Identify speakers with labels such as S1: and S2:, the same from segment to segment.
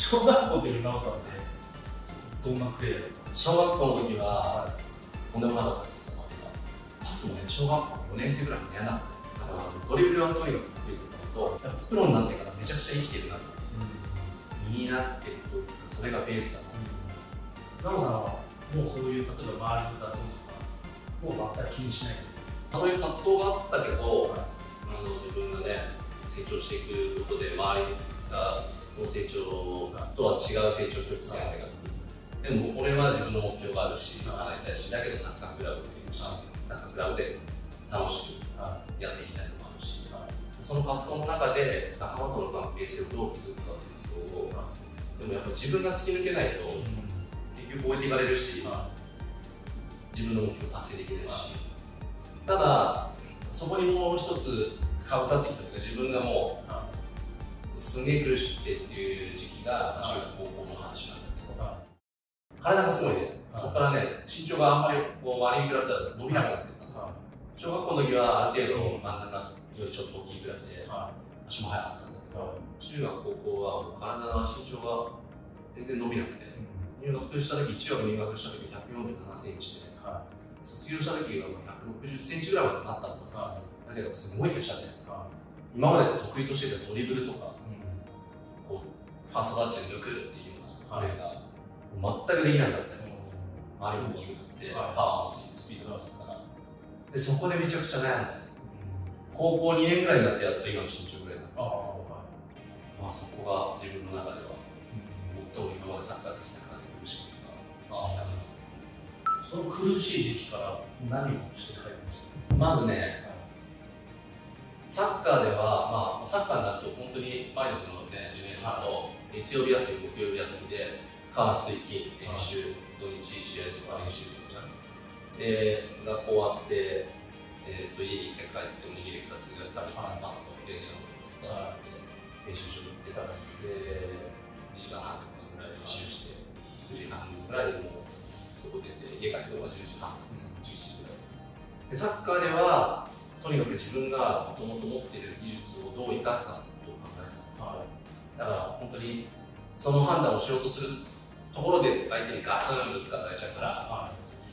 S1: 小学校の時の奈さんってどんなプレーだった
S2: 小学校の時は、とんでもなかったですパスもね小学校4年生ぐらいに嫌なかっただからドリブルはとにかく得意だったのとやっぱプロになってからめちゃくちゃ生きてるなと身になってるというかそれがベースだな
S1: 奈緒さんはもうそういう例えば周りの雑音とかもう全く気にしない
S2: そういう葛藤があったけど、はいあの自分がね成長していくことで周りがの成長とは違う成長曲線を描くでも俺は自分の目標があるし叶えたいしだけどサッカークラブでいるしサッカークラブで楽しくやっていきたいのもあるしその葛藤の中で仲間との関係性をどう築くかっていうことをでもやっぱ自分が突き抜けないと結局置いていかれるし自分の目標達成できないし。ただそこにもう一つかぶさってきたというか自分がもうすげえ苦しくてっていう時期が中学高校の話なんだけど体がすごいね。そこからね身長があんまりこう割りに比べたら伸びなくなってた小学校の時はある程度真ん中よりちょっと大きいぐらいで足も速かったんだけど中学高校はもう体の身長が全然伸びなくて入学した時中学入学した時147センチで卒業した時は160センチぐらいまでなったのか、だけどすごい華奢で、今まで得意としてたドリブルとか、こうファーストタッチで抜くっていうようなプレーが全くできなかった。よ、周りも大きくなって、パワーもついてスピードがつくから。でそこでめちゃくちゃ悩んだ。ね、高校2年ぐらいになってやっと今の身長ぐらいになった。まあそこが自分の中では最も今までサッカーできた中で苦しかった。
S1: その苦しい時期から何をして帰りました
S2: まずね、サッカーでは、まあ、サッカーになると本当にマイナスの、ね、ジュニアさんと月曜日休み、木曜日休みで、カース水金、練習、土日試合とか練習とかで、学校終わって、えー、と家に一回帰って、おにぎり2つぐらい食べて、バッと電車乗ってスタートで練習所に行って、で、2時間半とかぐらい練習して、9時半ぐらいでもう、そこ出て、家帰ってのが10時半なんです、11時ぐらい。でサッカーでは、とにかく自分がもともと持っている技術をどう生かすかと考えてた、はい、だから本当にその判断をしようとするところで相手にガツンぶつかれちゃうから、は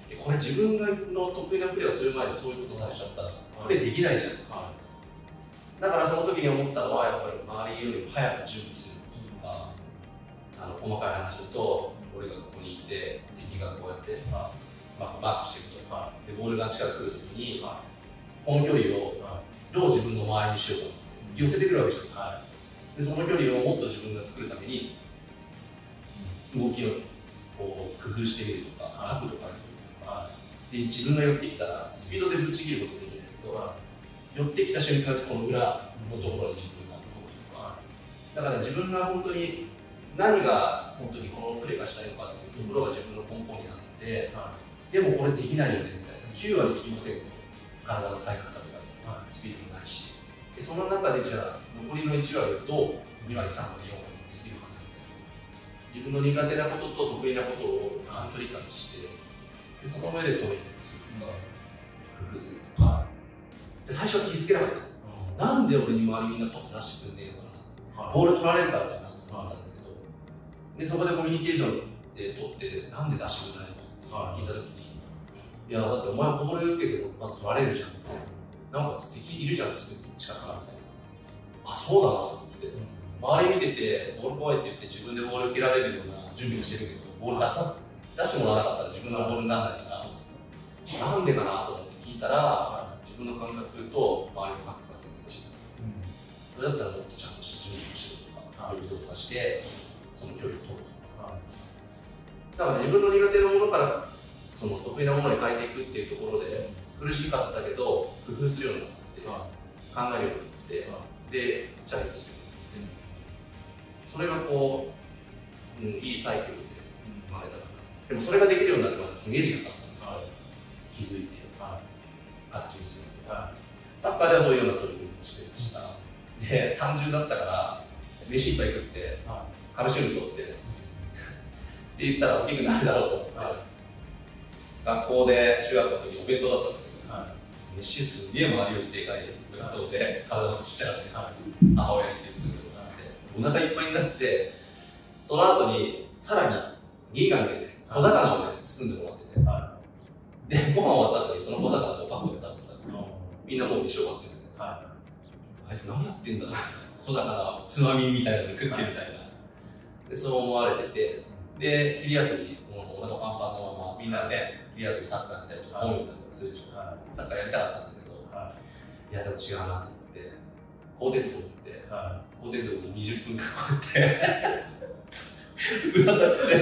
S2: い、これ自分がの得意なプレーをする前にそういうことされちゃったら、プレーできないじゃん、はい、だからその時に思ったのはやっぱり周りよりも早く準備するとかあの細かい話だと俺がここにいて敵がこうやって、まあ、マークしていくと、でボールが近く来るときに、この距離をどう自分の周りにしようか寄せてくるわけじゃない、でその距離をもっと自分が作るために動きをこう工夫してみるとか角度を変えてみるとか。で自分が寄ってきたらスピードでぶち切ることできないけど寄ってきた瞬間この裏のところに自分が動くとかだから自分が本当に何が本当にこのプレーがしたいのかっていうところが自分の根本になって、でもこれできないよねみたいな。9割できませんと体の体格差とかで、はい、スピードもないし。でその中でじゃあ残りの1割をどう2割3割4割できるかなみたいな自分の苦手なことと得意なことをちゃんと理解してでその上で問いするとか工夫するとかで最初は気づけなかった、うん、なんで俺に周りみんなパス出してくんねえのかな、はい、ボール取られるからだなと思ったんだけど。でそこでコミュニケーションで取ってなんで出してくれないのって聞いた時に、いや、だってお前ボール受けてまず取られるじゃん。なんか敵いるじゃん、すぐ近くからみたいな。あ、そうだなと思って。周り見てて、ボール怖いって言って自分でボール受けられるような準備をしてるけど、ボール出さ出してもらわなかったら自分のボールにならないから、なんでかなと思って聞いたら、自分の感覚と周りの感覚が全然違う。それだったらもっとちゃんとした準備をしてるとか、指動作して、その距離を取るとか。だから自分の苦手なものからその得意なものに変えていくっていうところで苦しかったけど工夫するようになって、考えるようになって、でチャレンジするようになって、それがこう、うん、いいサイクルで生まれたかなでもそれができるようになってまたすげえ時間かかった、気づいて、形にするサッカーではそういうような取り組みをしてました、で単純だったから飯いっぱい食って、カルシウム取って って言ったら大きくなるだろうと思って、学校で中学の時お弁当だったんだけど、はい、飯すげえ周りよりでかい弁当で体がちっちゃくて、はい、母親に手作ってもらってお腹いっぱいになってその後に、さらに、銀紙でね、小魚をね、包んでもらってて、
S1: は
S2: で、ご飯終わった後に、その小魚をパックで食べてさ、みんなもう飯終わってるんだけど、
S1: は
S2: あいつ何やってんだろう小魚つまみみたいなの食ってみたいな。で、そう思われてて、で、昼休み、もうお腹パンパンのまま、みんなで、昼休みサッカーやったりとか、だりとかするでし
S1: い。
S2: ょ。
S1: は
S2: サッカーやりたかったんだけど、
S1: い。はい
S2: や、でも違うなと思って、高鉄道乗って、
S1: い。は
S2: 高鉄道に20分かかって、ぶら下がって、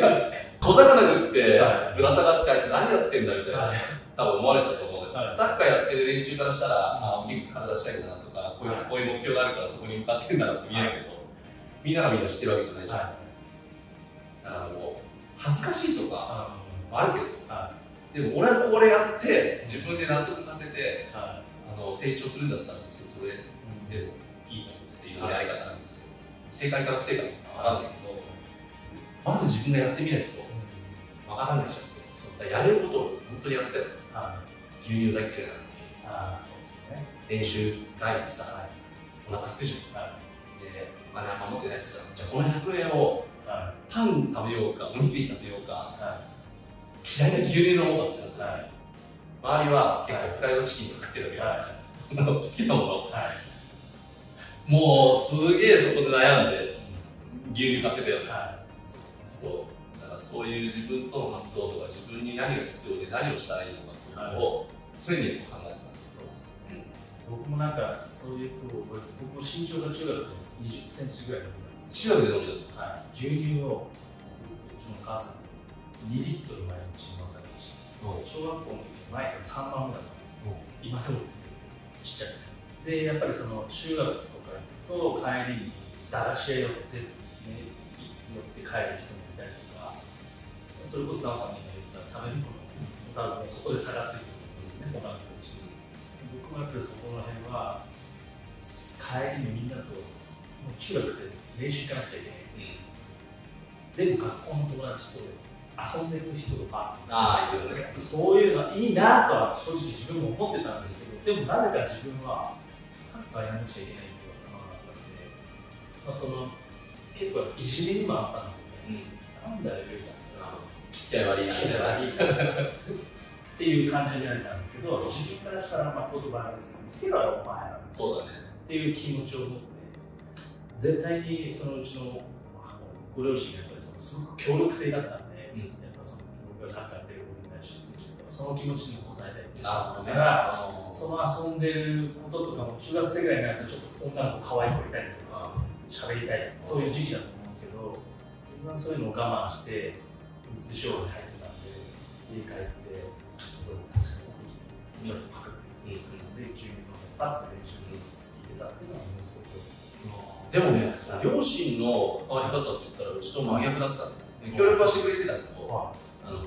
S2: 小魚食って
S1: は、い
S2: ぶら下がってあいつ何やってんだみたい
S1: い。
S2: な、
S1: はい。
S2: 多分思われてたと思うサッカーやってる連中からしたら、あ、大きく体したいんだなとか、こいつこういう目標があるからそこに向かってんだなって見えるけど、みんながみんな知ってるわけじゃないじゃん。
S1: は
S2: だからもう、恥ずかしいとか
S1: い。
S2: あるけど、
S1: は
S2: でも俺はこれやって、自分で納得させて、
S1: い。は
S2: あの成長するんだったら別にそれ
S1: い。
S2: でもいいと思ってて、いろんなやり方あるんですよ。正解か不正解かわかんないけど、まず自分がやってみないとわからないじゃんって。
S1: そう
S2: やれることを本当にやってる。
S1: はい。
S2: 牛乳大嫌いなのに、
S1: ああ、そうですね。
S2: 練習帰りにさ、
S1: はい。
S2: お腹すくじゃん。
S1: は
S2: で、お金あんま持ってないしさ、じゃあこの100円を
S1: い。は
S2: パン食べようか、おにぎり食べようか、
S1: い。は
S2: 嫌いな牛乳飲もうかってなって、
S1: い。はい。
S2: 周りは結構フライドチキンとか食ってるわけよ。
S1: は
S2: 好きなもの。
S1: い。はい。
S2: もうすげえそこで悩んで牛乳買ってたよね。
S1: はい。そう。
S2: そう。だからそういう自分との葛藤とか自分に何が必要で何をしたらいいのかっていうのを常に考えてたんです
S1: そうです。
S2: うん
S1: 僕もなんか、そういうとこ、僕も身長が中学で20センチぐらい伸びたんです
S2: 中学で飲んで
S1: はい。牛乳を、うちの母さんに2リットル毎日飲まされました。小学校の時前から3番目だったんです今でもちっちゃい。で、やっぱりその中学とか行くと帰りに駄菓子屋寄って、ね、寄って帰る人もいたりとか、それこそ奈緒さんが言った食べるもの、多分そこで差がついてくるんですね、他の人たちに。僕もやっぱりそこら辺は、帰りにみんなと、中学で練習行かなくちゃいけないんです。でも学校の友達と遊んでる人とか、
S2: あ。
S1: そういうのいいなとは正直自分も思ってたんですけど、でもなぜか自分はサッカーやらなくちゃいけないっていうのが頭の中で、まあ、その結構いじめにもあったので、なんだよ、言うた
S2: いな。
S1: 付き合い悪いっていう感じになれたんですけど、自分からしたらまあ言葉ですけど、見てろよ、お前ら
S2: そうだね。
S1: っていう気持ちを持って、絶対にそのうちのご両親がやっぱりそのすごく協力性だった
S2: うん
S1: やっぱその僕がサッカーやってることに対して、その気持ちに応えたいっていう
S2: なるほどね。
S1: だから、その遊んでることとかも中学生ぐらいになるとちょっと女の子可愛い子いたりとか喋りたいそういう時期だと思うんですけど僕はそういうのを我慢して三菱商に入ってたんで家帰ってすごい確かにちょっとパクって
S2: うんうん
S1: で急にパッと練習についてたっていうのはものすごく
S2: でもね、両親の関わり方って言ったらうちと真逆だったん。協力はしてくれてたけど、
S1: は
S2: あの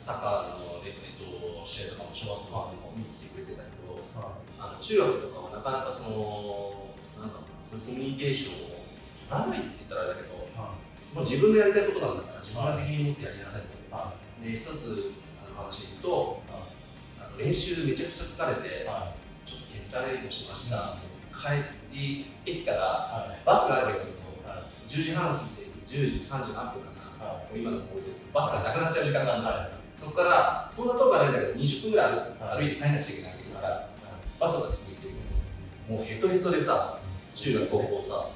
S2: サッカーの、えっと、試合とかも小学校でも見に来てくれてたけど、あの中学とかはなかなかその、なんだろうな、そういうコミュニケーションを取らないって言ったらあれだけど、もう自分でやりたいことなんだから自分が責任持ってやりなさいと。
S1: は
S2: で、一つあの話言うと、あの練習めちゃくちゃ疲れて、
S1: は
S2: ちょっと削られるとしました。帰り、駅から
S1: い。
S2: バスがあればいいけど、
S1: は
S2: 10時半過ぎて10時30何分かな、
S1: は
S2: もう今のこうバスがなくなっちゃう時間がある。んだ、
S1: はい
S2: そこからそんな遠くはないんだけど20分ぐらい
S1: はい
S2: 歩いて帰んなくちゃいけないわけだから、バスが続いてるもうヘトヘトでさ中学高校さ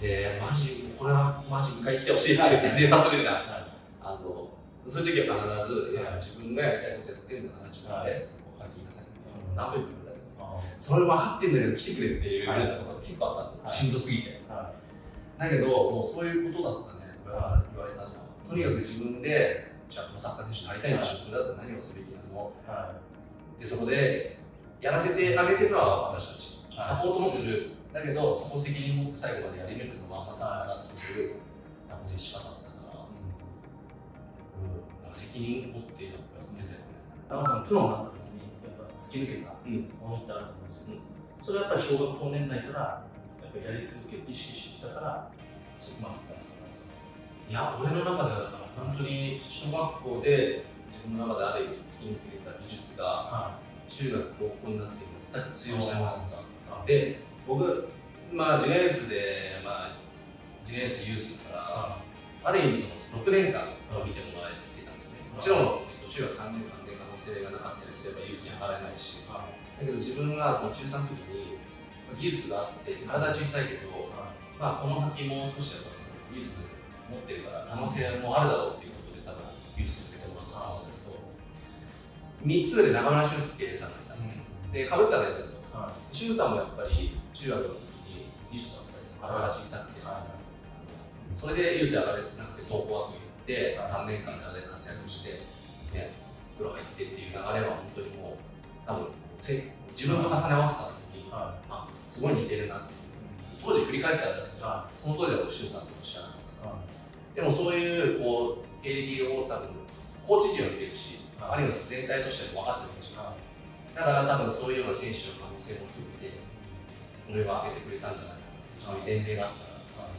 S2: でマジこれはマジ迎えに来てほしいって電話するじゃん。あのそういう時は必ず、いや自分がやりたいことやってるんだから自分でそこを書きなさい。何分も言うんだけど。それ分かってんだけど来てくれっていうようなことが結構あったの、
S1: はい。
S2: しんどすぎて。だけど、もうそういうことだった言われたのは。とにかく自分で、じゃあ、サッカー選手になりたいんでしょ、それだったら何をすべきなの？で、そこで、やらせてあげてるのは私たち。サポートもする。だけど、そこを責任持って最後までやり抜くのはあなただっていう、なんか接し方だったから、うん、なんか責任を持ってやっぱやってんだよね。
S1: さん、プロになった時にやっぱ突き抜けた
S2: うん
S1: ものってあると思うんですけど、それはやっぱり小学校年代からやっぱりやり続けて意識してきたから、そこまでいったんですか？
S2: いや、俺の中では本当に小学校で自分の中である意味突き抜けた技術が
S1: は
S2: 中学、高校になって全く通用しなかった。
S1: い。
S2: で、僕、まあ、ジュネースで、まあ、ジュネースユースから、
S1: は
S2: ある意味その6年間見てもらえてたんでね、もちろん、えっと、中学3年間で可能性がなかったりすればユースに上がれないし、だけど自分がその中3の時に技術があって体小さいけど、まあ、この先もう少しやっぱその技術持って可能性もあるだろうっていうことで多分ユースに受けてもらったと思うんですけど。3つで中村俊介さんがいたのね、でかぶったんだけど俊さんもやっぱり中学の時に技術だったり体が小さくて、それでユースやられてなくて東工学院行って3年間であれで活躍して、ね、プロ入ってっていう流れは本当にもう多分せ自分と重ね合わせた時に、あすごい似てるなって当時振り返ったら、その当時は周さんとも知らなかった、でもそういうこう経歴を多分コーチ陣は見てるし、あるいは全体としても分かってるし、だから多分そういうような選手の可能性も含めてこれは上げてくれたんじゃないかなそういう前例があったら、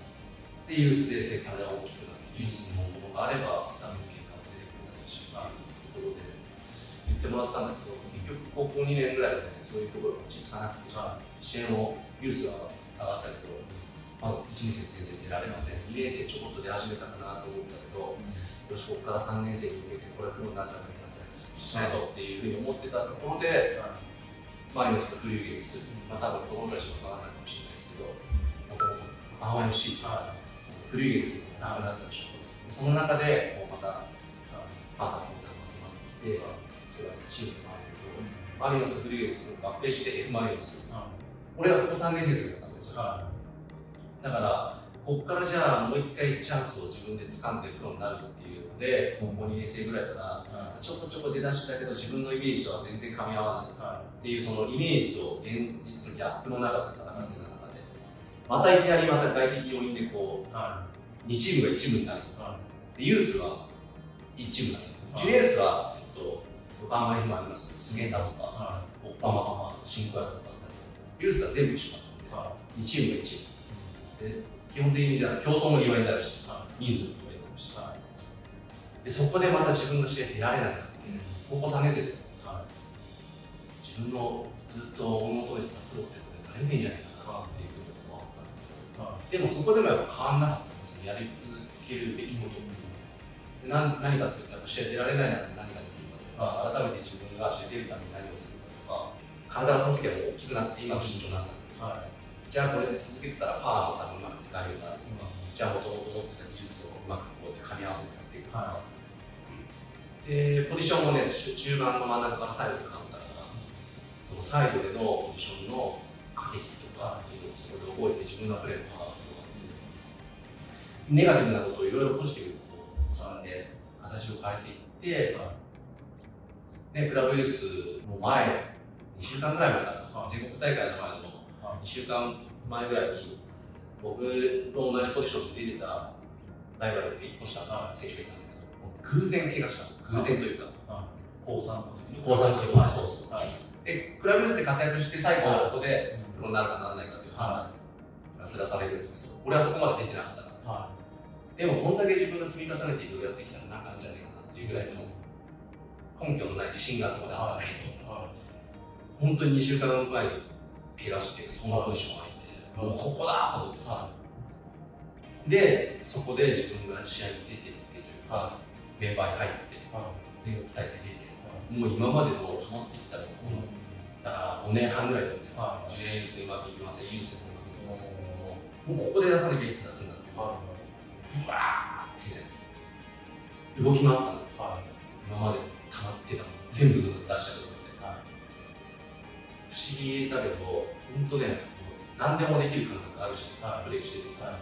S2: でユースで体が大きくなって技術のものがあれば多分結果も出てくるだろうし、ところで言ってもらったんだけど結局高校2年ぐらいで、ね、そういうところが落ち着かなくて、試合もユースは上がったけど、まず1年生全然出られません、2年生ちょこっと出始めたかなと思ったけど、よし、ここから3年生に向けて、これはプロになったら皆さんしないとっていうふうに思ってたところで、マリノスとフリューゲンス、まあ多分子供たちも分からないかもしれないですけど、もともと母親の FC、フリューゲンスがなくなったでしょ。その中で、こうまた、パーサーの方が集まってきて、それはチームがあるけど、マリノス、フリューゲンスと合併して F マリノス。俺はここ3年生の時だったんですよ。だから、ここからじゃあもう一回チャンスを自分で掴んでプロになるっていうので、高校2年生ぐらいから、ちょこちょこ出だしたけど、自分のイメージとは全然噛み合わない。っていう、そのイメージと現実のギャップの中で戦ってた中で、またいきなりまた外的要因でこう、2チームが1部になる。でユースは1チームになる。ジュエースは、えっと、横浜 F もあります、菅田とか、オッパマとか、新クラスとか、ユースは全部一緒だったんで、2チームが1チーム。で基本的にじゃあ競争も2倍になるし、人数も2倍になるし、でそこでまた自分の試合出られなくなって、高校3年生で、自分のずっと追い求めてたプロってこれなれないんじゃないかなっていうふうに思ったででもそこでもやっぱ変わらなかったんですよ、やり続けるべきこと。で何何かっていうと、やっぱ試合出られないなら何ができるかとか、改めて自分が試合出るために何をするかとか、体がその時は大きくなって、今の身長になったんです。じゃあこれで続けてたらパワーも多分うまく使えるようになる。じゃあもともと持ってた技術をうまくこうやって噛み合わせてやっていく。で、ポジションもね、中盤の真ん中からサイドで変わったから、そのサイドでのポジションの駆け引きとかっていうのをそこで覚えて自分のプレーのパワーとかネガティブなことをいろいろポジティブにこう学んで形を変えてい。って、ね、クラブユースの前、2週間ぐらい前かな、全国大会の前の2週間前ぐらいに、僕と同じポジションで出てたライバルで1個下の選手がいたんだけど、偶然怪我した偶然というか、
S1: 高3
S2: 高3の時に、そうそう。で、クラブユースで活躍して、最後はそこでプロになるかならないかという判断が下されるんだけど、俺はそこまで出てなかったから。でも、こんだけ自分が積み重ねていろいろやってきたら、なんかあるんじゃないかなっていうぐらいの根拠のない自信がそこであったんだけど、本当に2週間前に怪我して、そのポジション入って、もうここだと思ってさ。で、そこで自分が試合に出てってというか、メンバーに入って、全国大会出て、もう今までのハマってきたのが、だから5年半ぐらいだよね、ジュニアユースでうまくいきません、ユースでうまくいきませんけども、もうここで出さなきゃいつ出すんだってブワーってね、動き回ったの、今まで溜まってたの、全部出しちゃ思議だけど、本当ね、何でもできる感覚あるじゃん、プレイしててさ、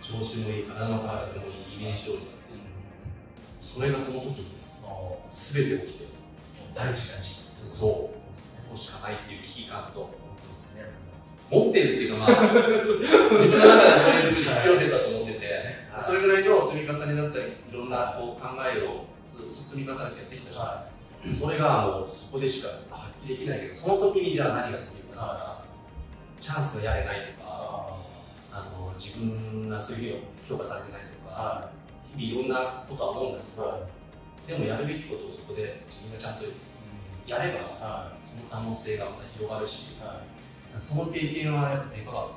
S2: 調子もいい、体の体もいい、イメージ通りだって、それがその時に、すべて起きて、
S1: 大事な時期。
S2: そう、ここしかないっていう危機感と、持ってるっていうか、まあ、自分の中でそういうふうに引き寄せたと思ってて、それぐらいの積み重ねだったり、いろんなこう考えをずっと積み重ねてやってきたじゃん。それがもうそこでしか発揮できないけど、その時にじゃあ何ができるかな、チャンスがやれないとか、あの自分がそういうふうに評価されてないとか、日々いろんなことは思うんだけど、でもやるべきことをそこで自分がちゃんとやれば、その可能性がまた広がるし、その経験はやっぱでかかっ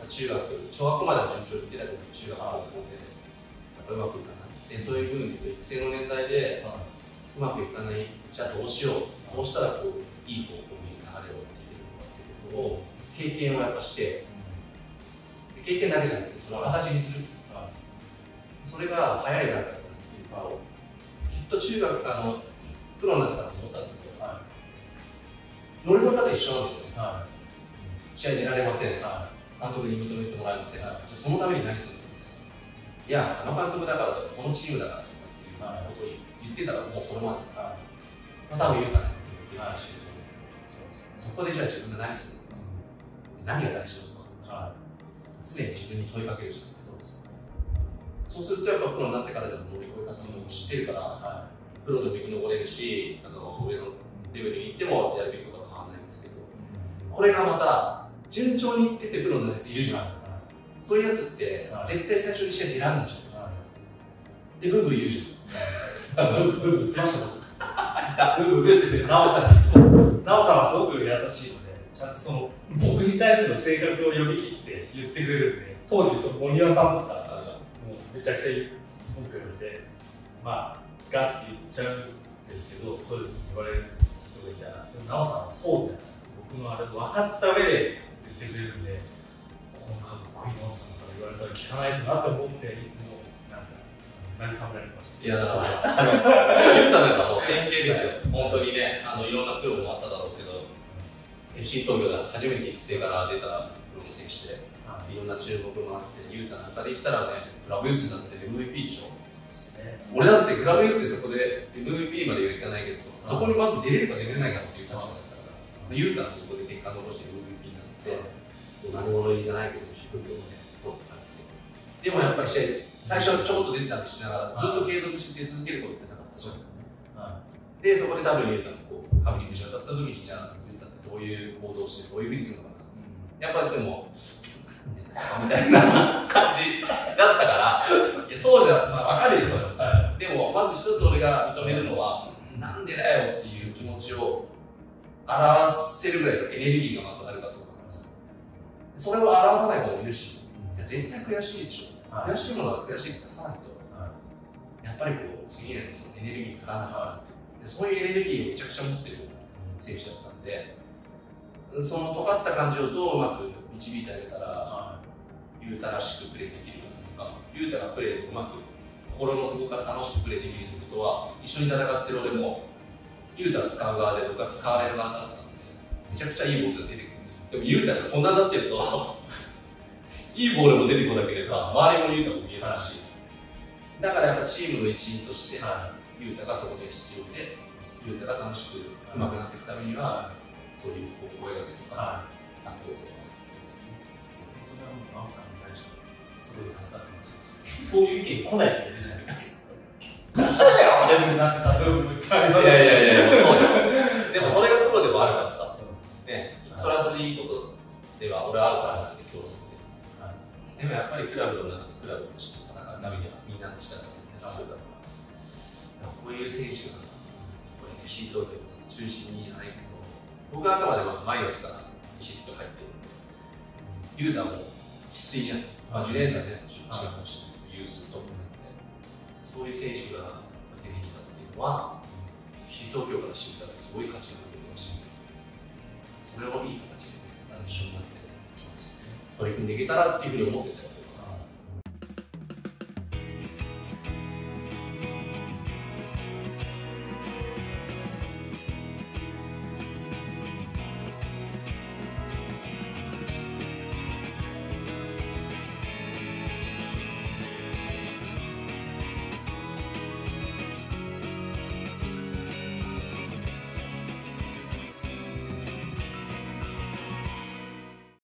S2: たね。中学、小学校までは順調に行ってたけど、中学高校で、うまくいかないでそういうふうに育成の年代でうまくいかない。じゃあどうしよう。どうしたらこういい方向に流れを持っていけるのかっていうことを経験をやっぱして。経験だけじゃなくてその形にするそれが早い段階だっていうかきっと中学あのプロになったら思ったんだけど、はい、乗り物方一緒なんだよね、はい、試合出られません、はい、監督に認めてもらえません、はい、じゃそのために何するのいや、あの監督だからとか、このチームだからとかっていうことを言ってたら、もうそのままで、はいまあ、多分言うかなってそこでじゃあ自分が何するのか、何が大事なのか、常に自分に問いかけるじゃないですか。そうすると、やっぱプロになってからでも乗り越え方も知ってるから、はい、プロでも生き残れるし、あの上のレベルに行ってもやるべきことは変わらないんですけど、これがまた、順調にいっててプロのやついるじゃん。そういうやつって絶対最初に試合出らんないじゃん。で、ブーブー言うじゃん。ブーブー言ってましたブーブーって言って、ナオさん。にいつも、ナオさん。はすごく優しいので、ちゃん。とその、僕に対しての性格を読み切って言ってくれるん。で、当時、その、モニアさん。とか、もうめちゃくちゃ文句言われて、まあ、ガッて言っちゃうん。ですけど、そういうふうに言われる人がいたら、でも、ナオさん。はそうだよ。僕のあれ分かった上で言ってくれるん。で、このかっこいいナオさん。から言われたら聞かないとなって思って、いつも、慰められてました。いや、だから、言ったのがもう典型ですよ。本当にね、あの、いろんなプロもあっただろうけど、FC 東京が初めて育成から出たプロの選手で、いろんな注目もあって、ユータなんかで言ったらね、グラブユースになって MVP でしょ。俺だってグラブユースでそこで MVP まではいかないけど、そこにまず出れるか出れないかっていう立場だったから、ユータもそこで結果残して MVP になって、何者入りじゃないけど、職業をね、取ったでもやっぱり試合、最初はちょっと出てたりしながら、ずっと継続して続けることってなかったですよ。で、そこで多分ユータのこう、カビリビジョンだった時に、じゃあ、ユータってどういう行動をして、どういうふうにするのかな。やっぱでも、みたいな感じだったから、いやそうじゃ、まあ、分かるよ、それは。でも、まず一つ俺が認めるのは、なんでだよっていう気持ちを表せるぐらいのエネルギーがまずあるかと思います。それを表さない子もいるし、いや絶対悔しいでしょ。悔しいものは悔しいって出さないと、やっぱりこう、次へのそのエネルギーにならなかったそういうエネルギーをめちゃくちゃ持ってる選手だったんで、その尖った感じをどううまく導いてあげたら、ユータらしくプレーできるかとか、ユータがプレーでうまく心の底から楽しくプレーできるってことは、一緒に戦ってる俺も、ユータ使う側で僕は使われる側だったんで。めちゃくちゃいいボールが出てくるんですよ。でもユータがこんなになってるといいボールも出てこなければ、周りもユータも見えないし、だからやっぱチームの一員として、ユータがそこで必要で、ユータが楽しくうまくなっていくためには、そういう声がけとか、参考とか、それはもう、さんに対して、すごい助かってましたそういう意見来ない人いるじゃないですか。嘘だよみたいになってたいやいやいや、そうだよ。でもそれがプロでもあるからさ、ね、それはそれでいいことでは、俺はあるから。でもやっぱりクラブの中でクラブとして戦うためにはみんなの力が必要だから。こういう選手が、これ FC 東京の中心にいないけど、僕はあくまでまマイオスからビシッと入ってるユーダも必須じゃん。まあ、受年生で注目してユーストップなんで、そういう選手が出てきたっていうのは、FC 東京からしてみたらすごい価値があることだし、それをいい形で、ね、一緒になって取り組んでいけたらっていうふうに思ってて。